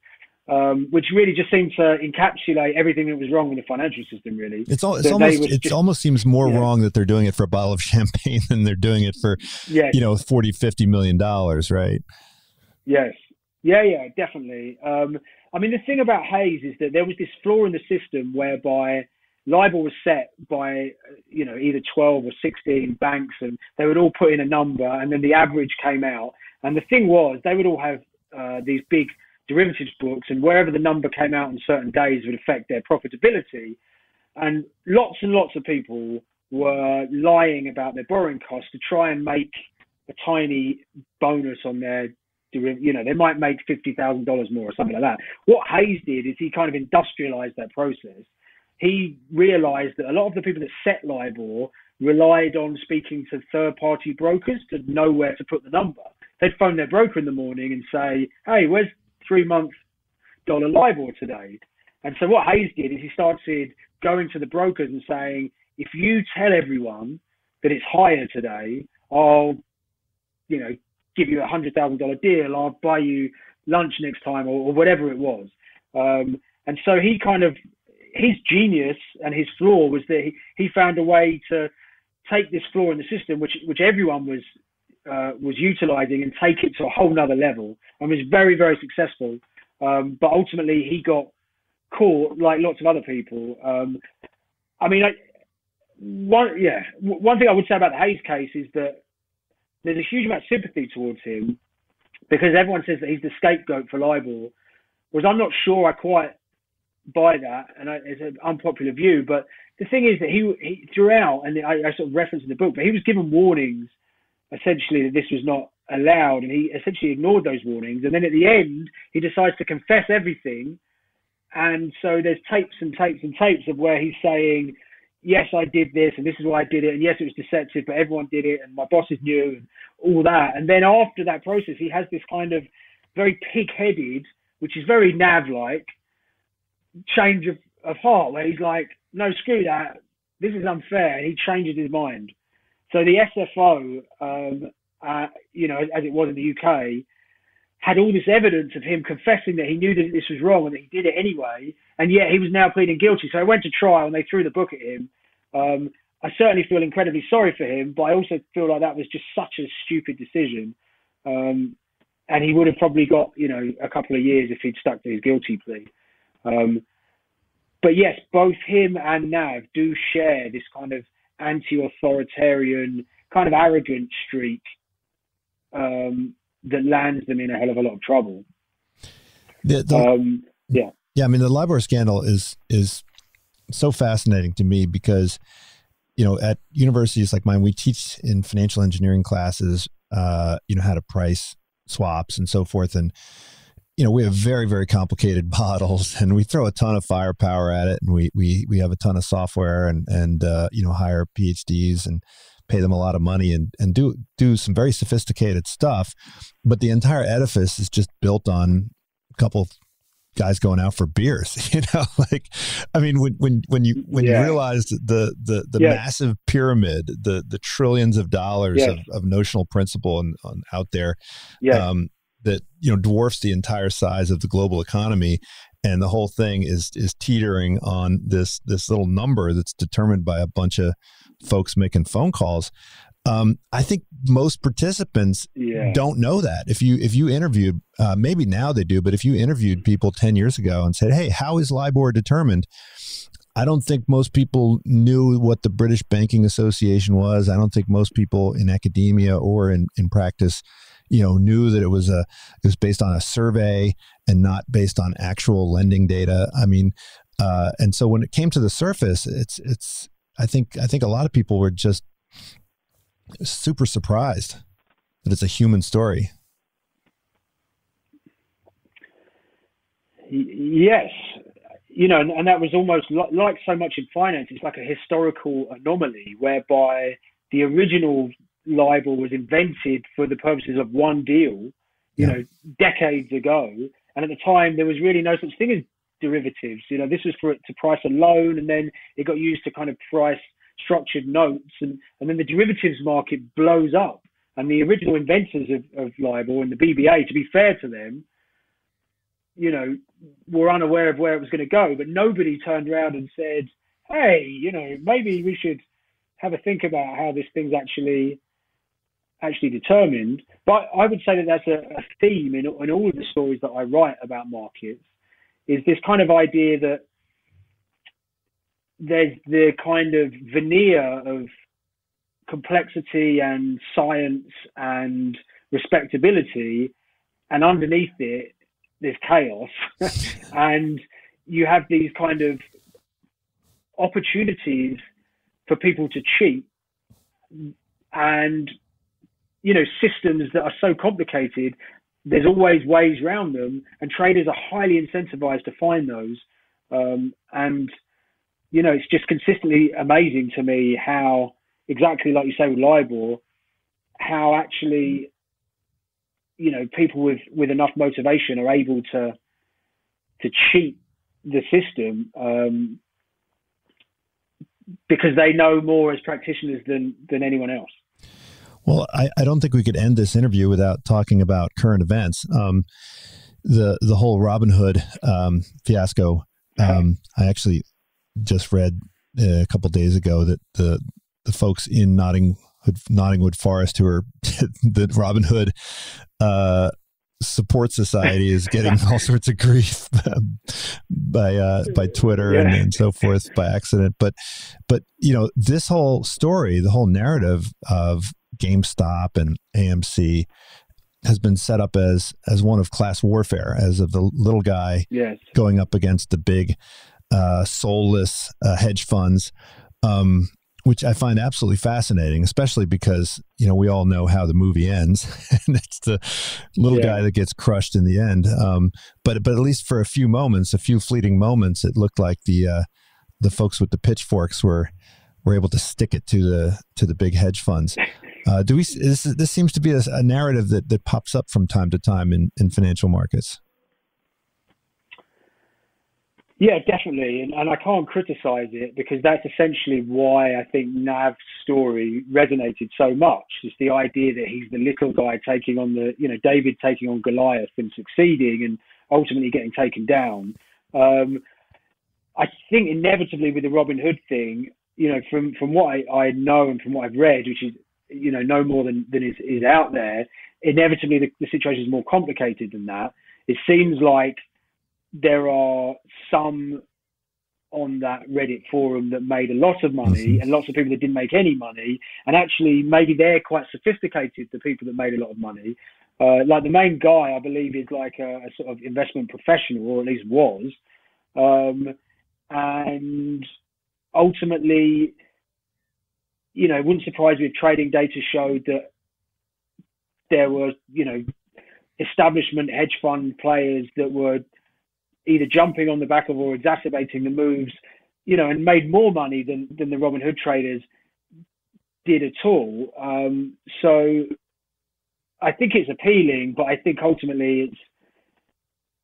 Um, which really just seemed to encapsulate everything that was wrong with the financial system. Really, it's, all, it's almost it just, almost seems more yeah. wrong that they're doing it for a bottle of champagne than they're doing it for yes. you know 40 50 million dollars, right? Yes, yeah, yeah, definitely. Um, I mean, the thing about Hayes is that there was this flaw in the system whereby LIBOR was set by, you know, either 12 or 16 banks, and they would all put in a number, and then the average came out. And the thing was, they would all have uh, these big derivatives books, and wherever the number came out on certain days would affect their profitability. And lots and lots of people were lying about their borrowing costs to try and make a tiny bonus on their you know, they might make fifty thousand dollars more or something like that. What Hayes did is he kind of industrialized that process he realized that a lot of the people that set LIBOR relied on speaking to third party brokers to know where to put the number. They'd phone their broker in the morning and say, Hey, where's three month dollar LIBOR today? And so what Hayes did is he started going to the brokers and saying, if you tell everyone that it's higher today, I'll, you know, give you a hundred thousand dollar deal. I'll buy you lunch next time or, or whatever it was. Um, and so he kind of his genius and his flaw was that he, he found a way to take this flaw in the system, which which everyone was uh, was utilizing, and take it to a whole nother level, and was very very successful. Um, but ultimately, he got caught like lots of other people. Um, I mean, I, one yeah, one thing I would say about the Hayes case is that there's a huge amount of sympathy towards him because everyone says that he's the scapegoat for LIBOR, whereas I'm not sure I quite buy that, and I, it's an unpopular view. But the thing is that he, he throughout, and I, I sort of referenced in the book, but he was given warnings essentially that this was not allowed, and he essentially ignored those warnings. And then at the end, he decides to confess everything. And so there's tapes and tapes and tapes of where he's saying, yes, I did this, and this is why I did it, and yes, it was deceptive, but everyone did it, and my bosses knew, and all that. And then after that process, he has this kind of very pig-headed, which is very Nav-like, change of, of heart where he's like, no, screw that. This is unfair. And he changes his mind. So the SFO, um, uh, you know, as it was in the UK, had all this evidence of him confessing that he knew that this was wrong and that he did it anyway, and yet he was now pleading guilty. So I went to trial and they threw the book at him. Um, I certainly feel incredibly sorry for him, but I also feel like that was just such a stupid decision. Um, and he would have probably got, you know, a couple of years if he'd stuck to his guilty plea. Um, but yes, both him and Nav do share this kind of anti-authoritarian, kind of arrogant streak um, that lands them in a hell of a lot of trouble. The, the, um, yeah, yeah. I mean, the LIBOR scandal is is so fascinating to me because you know at universities like mine we teach in financial engineering classes uh, you know how to price swaps and so forth and you know, we have very, very complicated models and we throw a ton of firepower at it and we, we, we have a ton of software and, and, uh, you know, hire PhDs and pay them a lot of money and, and do, do some very sophisticated stuff. But the entire edifice is just built on a couple guys going out for beers. You know, like I mean, when when when you when yeah. you realize the the the yeah. massive pyramid, the the trillions of dollars yeah. of, of, notional principal and out there, um, that you know dwarfs the entire size of the global economy, and the whole thing is is teetering on this this little number that's determined by a bunch of folks making phone calls. Um, I think most participants yeah. don't know that. If you if you interviewed, uh, maybe now they do, but if you interviewed people ten years ago and said, "Hey, how is LIBOR determined?" I don't think most people knew what the British Banking Association was. I don't think most people in academia or in, in practice, you know, knew that it was a it was based on a survey and not based on actual lending data. I mean, uh, and so when it came to the surface, it's it's I think I think a lot of people were just super surprised that it's a human story. Yes, you know, and, and that was almost like so much in finance. It's like a historical anomaly whereby the original LIBOR was invented for the purposes of one deal, you yeah. know, decades ago. And at the time, there was really no such thing as derivatives. You know, this was for it to price a loan, and then it got used to kind of price structured notes, and, and then the derivatives market blows up. And the original inventors of, of LIBOR and the BBA, to be fair to them, you know, were unaware of where it was going to go, but nobody turned around and said, hey, you know, maybe we should have a think about how this thing's actually actually determined. But I would say that that's a, a theme in, in all of the stories that I write about markets is this kind of idea that there's the kind of veneer of complexity and science and respectability, and underneath it, there's chaos, and you have these kind of opportunities for people to cheat, and you know systems that are so complicated. There's always ways around them, and traders are highly incentivized to find those. Um, and you know, it's just consistently amazing to me how exactly like you say with LIBOR, how actually, you know, people with with enough motivation are able to to cheat the system um, because they know more as practitioners than than anyone else. Well, I, I don't think we could end this interview without talking about current events. Um, the the whole Robinhood um, fiasco. Um, I actually just read uh, a couple days ago that the the folks in Nottingwood, Nottingwood Forest who are the Robinhood uh, support society is getting all sorts of grief by uh, by Twitter yeah. and, and, so forth by accident. But but you know this whole story, the whole narrative of GameStop and AMC has been set up as as one of class warfare, as of the little guy yes. going up against the big uh, soulless uh, hedge funds, um, which I find absolutely fascinating, especially because you know we all know how the movie ends, and it's the little yeah. guy that gets crushed in the end. Um, but but at least for a few moments, a few fleeting moments, it looked like the uh, the folks with the pitchforks were were able to stick it to the to the big hedge funds. Uh, do we? This, this seems to be a, a narrative that that pops up from time to time in in financial markets. Yeah, definitely, and, and I can't criticize it because that's essentially why I think Nav's story resonated so much. It's the idea that he's the little guy taking on the, you know, David taking on Goliath and succeeding, and ultimately getting taken down. Um, I think inevitably with the Robin Hood thing, you know, from from what I, I know and from what I've read, which is you know no more than than is, is out there, inevitably the, the situation is more complicated than that. It seems like there are some on that Reddit forum that made a lot of money mm-hmm. and lots of people that didn't make any money. And actually, maybe they're quite sophisticated, the people that made a lot of money. Uh, like the main guy, I believe, is like a, a, sort of investment professional, or at least was. Um, and ultimately, you know, it wouldn't surprise me if trading data showed that there were, you know, establishment hedge fund players that were either jumping on the back of or exacerbating the moves, you know, and made more money than than the Robin Hood traders did at all. Um, so I think it's appealing, but I think ultimately it's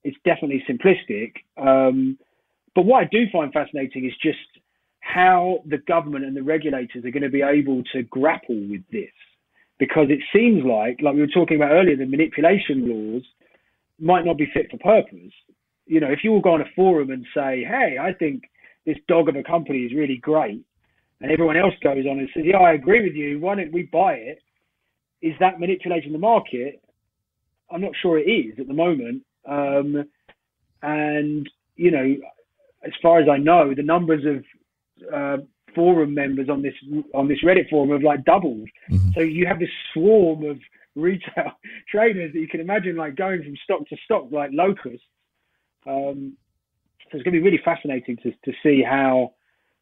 it's definitely simplistic. Um, but what I do find fascinating is just how the government and the regulators are going to be able to grapple with this, because it seems like, like we were talking about earlier, the manipulation laws might not be fit for purpose. You know, if you all go on a forum and say, "Hey, I think this dog of a company is really great," and everyone else goes on and says, "Yeah, I agree with you. Why don't we buy it?" Is that manipulating the market? I'm not sure it is at the moment. Um, and you know, as far as I know, the numbers of uh, forum members on this on this Reddit forum have like doubled. Mm-hmm. So you have this swarm of retail traders that you can imagine like going from stock to stock like locusts. Um, so it's going to be really fascinating to to see how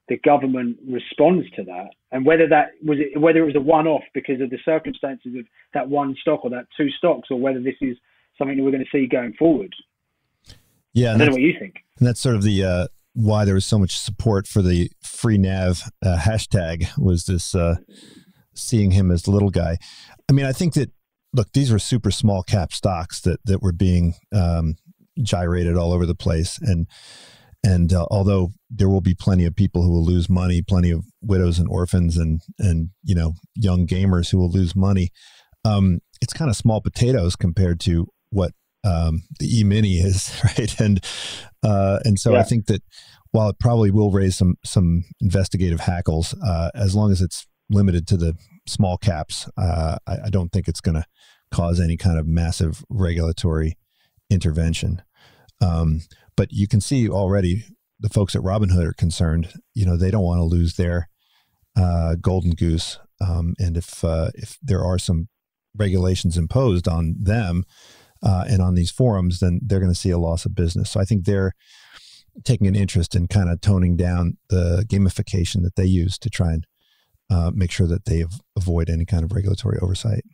the government responds to that and whether that was it, whether it was a one-off because of the circumstances of that one stock or that two stocks or whether this is something that we're going to see going forward. Yeah, I don't know what you think. And that's sort of the uh, why there was so much support for the free nav uh, hashtag was this uh, seeing him as the little guy. I mean, I think that look, these were super small cap stocks that that were being um, gyrated all over the place, and and uh, although there will be plenty of people who will lose money, plenty of widows and orphans, and and you know young gamers who will lose money, um, it's kind of small potatoes compared to what um, the E Mini is, right? And uh, and so yeah. I think that while it probably will raise some some investigative hackles, uh, as long as it's limited to the small caps, uh, I, I, don't think it's going to cause any kind of massive regulatory intervention. Um, but you can see already the folks at Robinhood are concerned. You know, they don't want to lose their uh, golden goose. Um, and if uh, if there are some regulations imposed on them, uh, and on these forums, then they're going to see a loss of business. So I think they're taking an interest in kind of toning down the gamification that they use to try and uh, make sure that they avoid any kind of regulatory oversight.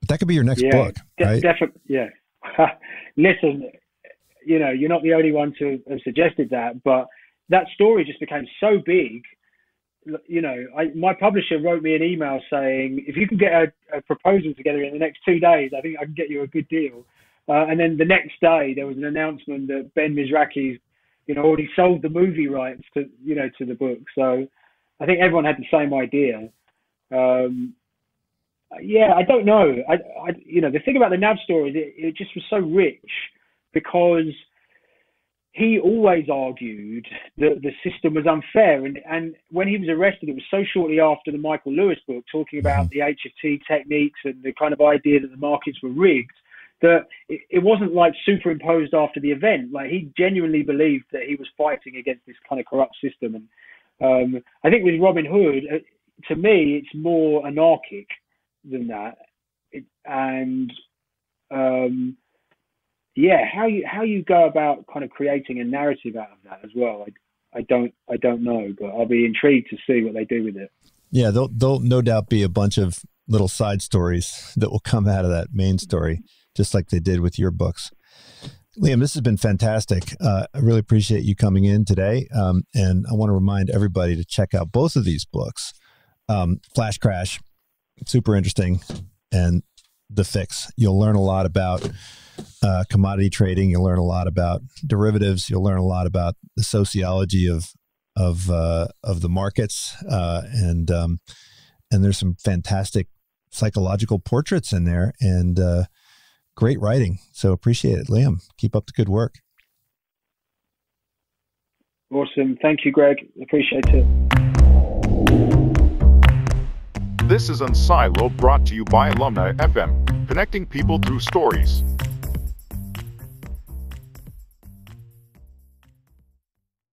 But that could be your next yeah, book, de- right? Definitely, yeah. Listen, you know, you're not the only one to have suggested that, but that story just became so big you know, I, my publisher wrote me an email saying, if you can get a, a, proposal together in the next two days, I think I can get you a good deal. Uh, and then the next day, there was an announcement that Ben Mezrich, you know, already sold the movie rights to, you know, to the book. So I think everyone had the same idea. Um, yeah, I don't know. I, I, you know, the thing about the Nav story is it, it just was so rich because – he always argued that the system was unfair. And, and when he was arrested, it was so shortly after the Michael Lewis book, talking about mm-hmm. the HFT techniques and the kind of idea that the markets were rigged, that it, it wasn't like superimposed after the event. Like he genuinely believed that he was fighting against this kind of corrupt system. And um, I think with Robin Hood, to me, it's more anarchic than that. It, and um, yeah, how you how you go about kind of creating a narrative out of that as well, I, I don't I don't know, but I'll be intrigued to see what they do with it. Yeah, there'll there'll no doubt be a bunch of little side stories that will come out of that main story, just like they did with your books. Liam, this has been fantastic. Uh, I really appreciate you coming in today, um, and I want to remind everybody to check out both of these books. Um, Flash Crash, super interesting, and The Fix. You'll learn a lot about uh, commodity trading. You'll learn a lot about derivatives. You'll learn a lot about the sociology of of uh, of the markets, uh, and um, and there's some fantastic psychological portraits in there, and uh, great writing. So appreciate it, Liam. Keep up the good work. Awesome. Thank you, Greg. Appreciate it. This is Unsiloed brought to you by Alumni FM, connecting people through stories.